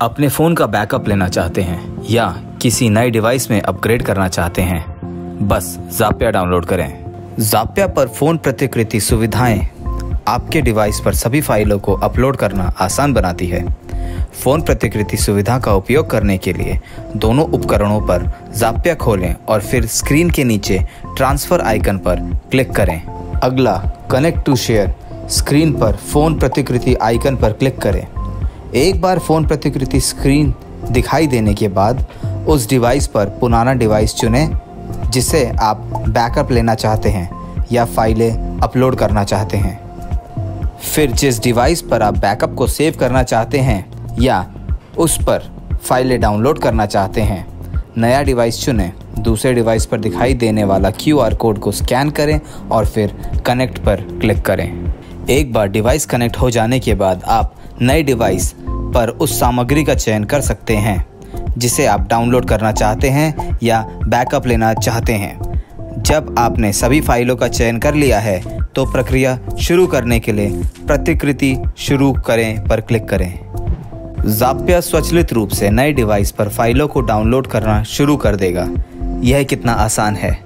अपने फ़ोन का बैकअप लेना चाहते हैं या किसी नए डिवाइस में अपग्रेड करना चाहते हैं, बस जापिया डाउनलोड करें। जापिया पर फ़ोन प्रतिकृति सुविधाएँ आपके डिवाइस पर सभी फाइलों को अपलोड करना आसान बनाती है। फ़ोन प्रतिकृति सुविधा का उपयोग करने के लिए दोनों उपकरणों पर जापिया खोलें और फिर स्क्रीन के नीचे ट्रांसफ़र आइकन पर क्लिक करें। अगला कनेक्ट टू शेयर स्क्रीन पर फ़ोन प्रतिकृति आइकन पर क्लिक करें। एक बार फ़ोन प्रतिकृति स्क्रीन दिखाई देने के बाद उस डिवाइस पर पुराना डिवाइस चुनें, जिसे आप बैकअप लेना चाहते हैं या फाइलें अपलोड करना चाहते हैं। फिर जिस डिवाइस पर आप बैकअप को सेव करना चाहते हैं या उस पर फाइलें डाउनलोड करना चाहते हैं, नया डिवाइस चुनें, दूसरे डिवाइस पर दिखाई देने वाला क्यूआर कोड को स्कैन करें और फिर कनेक्ट पर क्लिक करें। एक बार डिवाइस कनेक्ट हो जाने के बाद आप नए डिवाइस पर उस सामग्री का चयन कर सकते हैं, जिसे आप डाउनलोड करना चाहते हैं या बैकअप लेना चाहते हैं। जब आपने सभी फाइलों का चयन कर लिया है तो प्रक्रिया शुरू करने के लिए प्रतिकृति शुरू करें पर क्लिक करें। जाप्या स्वचालित रूप से नए डिवाइस पर फाइलों को डाउनलोड करना शुरू कर देगा। यह कितना आसान है?